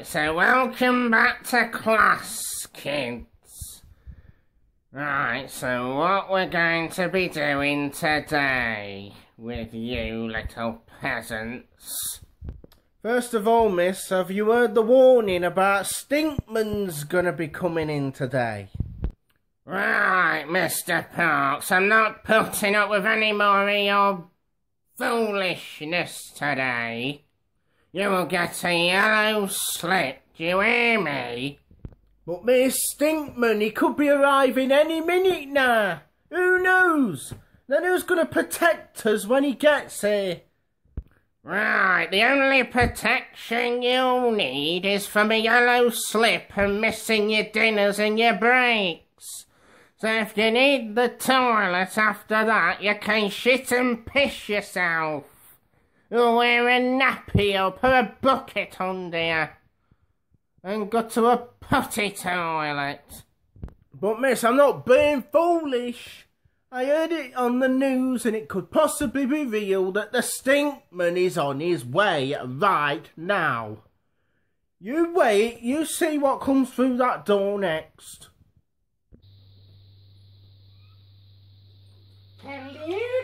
Right, so welcome back to class, kids. Right, so what we're going to be doing today with you little peasants. First of all, miss, have you heard the warning about Stinkman's gonna be coming in today? Right, Mr. Parkes, I'm not putting up with any more of your foolishness today. You will get a yellow slip, do you hear me? But Miss Stinkman, he could be arriving any minute now. Who knows? Then who's gonna protect us when he gets here? Right, the only protection you'll need is from a yellow slip and missing your dinners and your breaks. So if you need the toilet after that, you can shit and piss yourself. Or wear a nappy or put a bucket under you. And go to a potty toilet. But miss, I'm not being foolish. I heard it on the news and it could possibly be real that the Stinkman is on his way right now. You wait, you see what comes through that door next. Hello,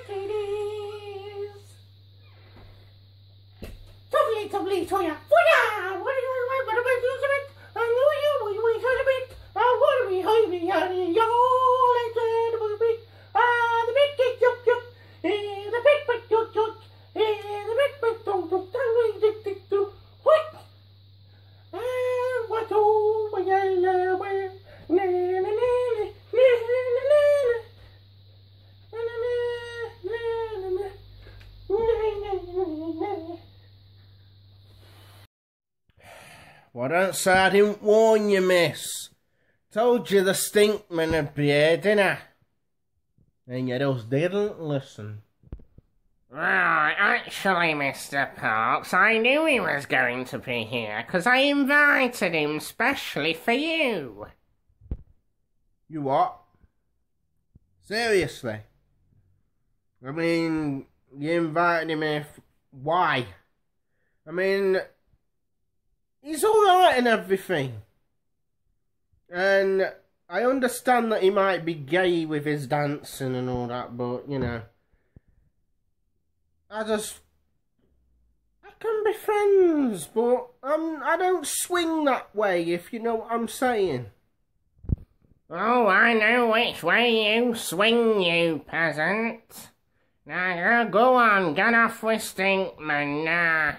努力创业。Why don't say I didn't warn you, miss? Told you the Stinkman would be here, didn't I? And you just didn't listen. Right, actually, Mr. Parkes, I knew he was going to be here because I invited him specially for you. You what? Seriously? I mean, you invited him if. Why? I mean, he's alright and everything. And I understand that he might be gay with his dancing and all that, but, you know. I just. I can be friends, but um, I don't swing that way, if you know what I'm saying. Oh, I know which way you swing, you peasant. Now, go- go on, get off with Stinkman now.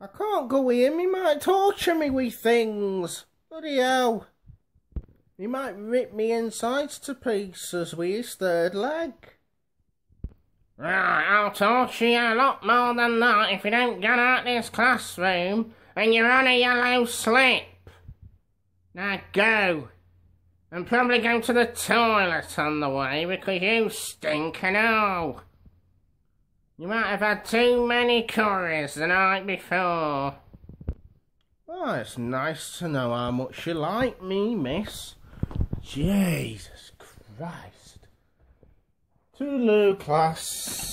I can't go in. He might torture me with things. Bloody hell. He might rip me insides to pieces with his third leg. Right, I'll torture you a lot more than that if you don't get out this classroom and you're on a yellow slip. Now go. And probably go to the toilet on the way because you stink and all. You might have had too many curries the night before. Oh, it's nice to know how much you like me, miss. Jesus Christ. Toodaloo, class.